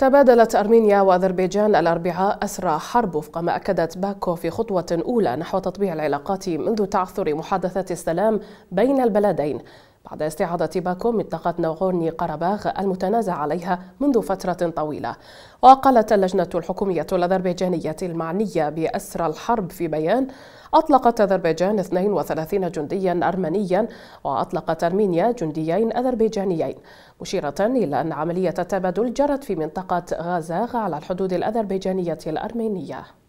تبادلت أرمينيا وأذربيجان الأربعاء أسرى حرب وفق ما أكدت باكو في خطوة أولى نحو تطبيع العلاقات منذ تعثر محادثات السلام بين البلدين. بعد استعادة باكو منطقة ناغورني قرباغ المتنازع عليها منذ فترة طويلة. وقالت اللجنة الحكومية الأذربيجانية المعنية بأسرى الحرب في بيان أطلقت أذربيجان 32 جنديا أرمنيا وأطلقت أرمينيا جنديين أذربيجانيين مشيرة إلى أن عملية التبادل جرت في منطقة غازاغ على الحدود الأذربيجانية الأرمينية.